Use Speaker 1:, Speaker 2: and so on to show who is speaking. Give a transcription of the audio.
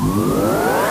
Speaker 1: Música